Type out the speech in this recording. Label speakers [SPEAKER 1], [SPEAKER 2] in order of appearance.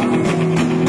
[SPEAKER 1] Música